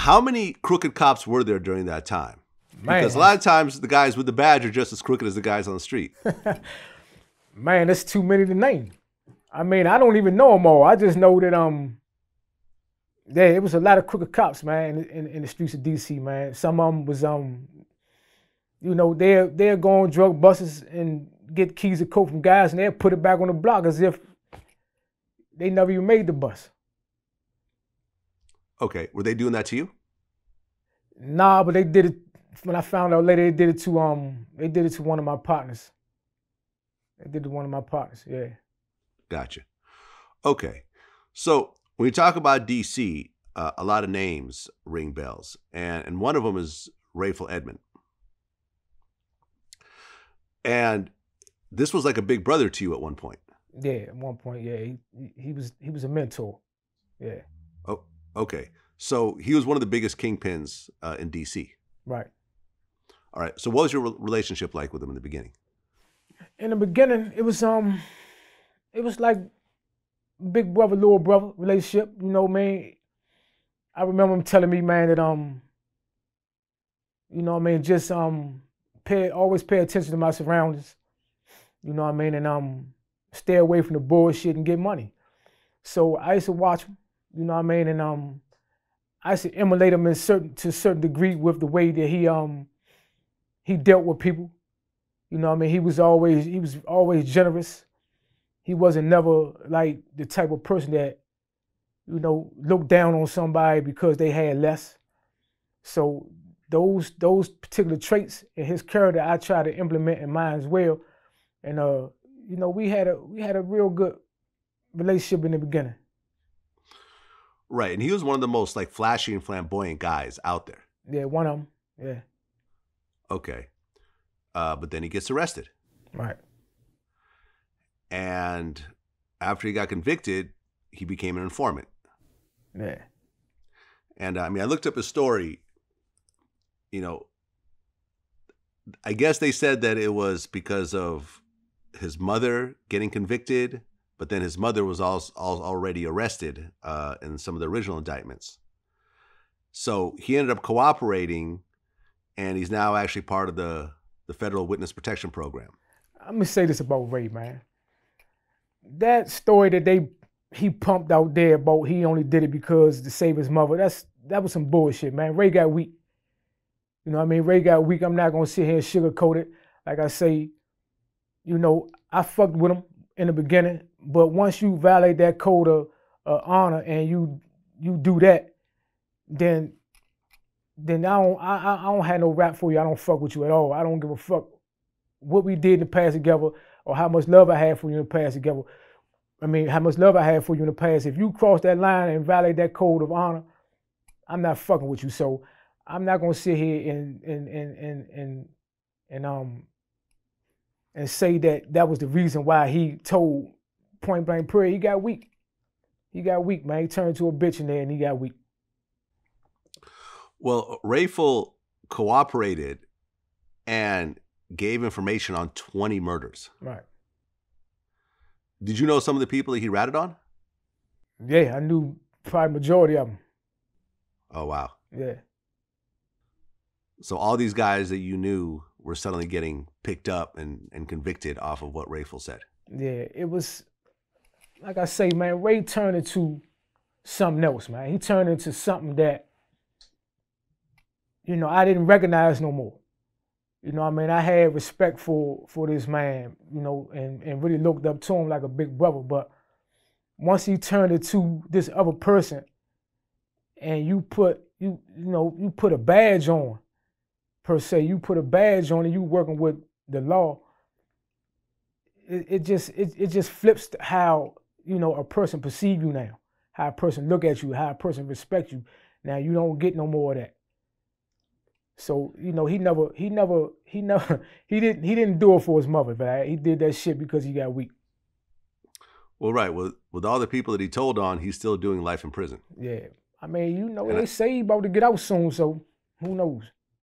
how many crooked cops were there during that time? Man. Because a lot of times the guys with the badge are just as crooked as the guys on the street. Man, that's too many to name. I mean, I don't even know them all. I just know that um, yeah, it was a lot of crooked cops, man, in, in, in the streets of DC, man. Some of them was um, you know, they're they're going drug buses and get keys of coke from guys, and they'll put it back on the block as if they never even made the bus. Okay, were they doing that to you? Nah, but they did it when I found out later. They did it to um, they did it to one of my partners. They did it to one of my partners. Yeah. Gotcha. Okay, so when you talk about DC, uh, a lot of names ring bells, and and one of them is Rayful Edmond. And this was like a big brother to you at one point. Yeah, at one point, yeah, he, he- he was he was a mentor. Yeah, Oh, okay. So he was one of the biggest kingpins uh, in DC. right. All right. So what was your re- relationship like with him in the beginning? In the beginning, it was um, it was like big brother, little brother relationship. You know, man. I remember him telling me, man, that um, you know, what I mean, just um, pay always pay attention to my surroundings. You know what I mean, and um, stay away from the bullshit and get money. So I used to watch him. You know what I mean, and um, I to emulate him in certain to a certain degree with the way that he um, he dealt with people. You know what I mean? He was always he was always generous. He wasn't never like the type of person that, you know, looked down on somebody because they had less. So those those particular traits in his character I try to implement in mine as well. And uh, you know, we had a we had a real good relationship in the beginning. Right. And he was one of the most like flashy and flamboyant guys out there. Yeah, one of them. Yeah, Okay. Uh, but then he gets arrested. right. And after he got convicted, he became an informant. Yeah. And uh, I mean, I looked up his story. You know, I guess they said that it was because of his mother getting convicted, but then his mother was also, already arrested uh, in some of the original indictments. So he ended up cooperating, and he's now actually part of the the federal witness protection program. I'm gonna say this about Ray, man. That story that they he pumped out there about he only did it because to save his mother. That's that was some bullshit, man. Ray got weak. You know what I mean? Ray got weak. I'm not gonna sit here and sugarcoat it. Like I say, you know, I fucked with him in the beginning, but once you violate that code of uh, honor and you you do that, then then I don't I, I don't have no rap for you. I don't fuck with you at all. I don't give a fuck what we did in the past together or how much love I had for you in the past together. I mean, how much love I had for you in the past. If you cross that line and violate that code of honor, I'm not fucking with you. So I'm not gonna sit here and and and and and, and um and say that that was the reason why he told point blank period he got weak. He got weak, man. He turned to a bitch in there and he got weak. Well, Rayful cooperated and gave information on 20 murders. Right. Did you know some of the people that he ratted on? Yeah, I knew probably majority of them. Oh, wow. Yeah. So all these guys that you knew were suddenly getting picked up and, and convicted off of what Rayful said. Yeah, it was like I say, man, Ray turned into something else, man. He turned into something that, you know, I didn't recognize no more. You know, I mean, I had respect for for this man, you know, and and really looked up to him like a big brother. But once he turned into this other person, and you put you you know you put a badge on, per se, you put a badge on, and you working with the law it, it just it, it just flips how you know a person perceive you now. How a person look at you how a person respect you. Now you don't get no more of that. So you know he never he never he never he didn't he didn't do it for his mother but he did that shit because he got weak. Well, right. With, with all the people that he told on, he's still doing life in prison. yeah. I mean you know And I- they say he about to get out soon so who knows